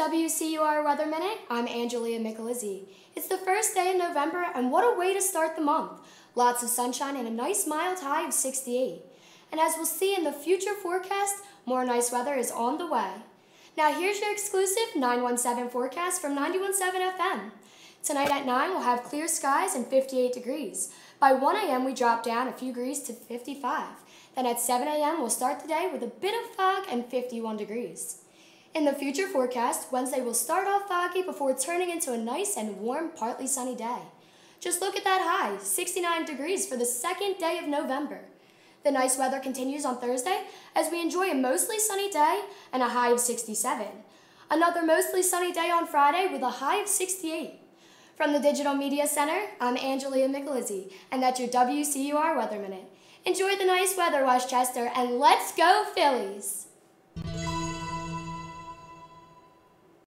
WCUR Weather Minute. I'm Angelia Micalizzi. It's the first day in November, and what a way to start the month. Lots of sunshine and a nice mild high of 68. And as we'll see in the future forecast, more nice weather is on the way. Now here's your exclusive 917 forecast from 917 FM. Tonight at 9, we'll have clear skies and 58 degrees. By 1 a.m., we drop down a few degrees to 55. Then at 7 a.m., we'll start the day with a bit of fog and 51 degrees. In the future forecast, Wednesday will start off foggy before turning into a nice and warm, partly sunny day. Just look at that high, 69 degrees for the second day of November. The nice weather continues on Thursday as we enjoy a mostly sunny day and a high of 67. Another mostly sunny day on Friday with a high of 68. From the Digital Media Center, I'm Angelia Micalizzi, and that's your WCUR Weather Minute. Enjoy the nice weather, West Chester, and let's go Phillies!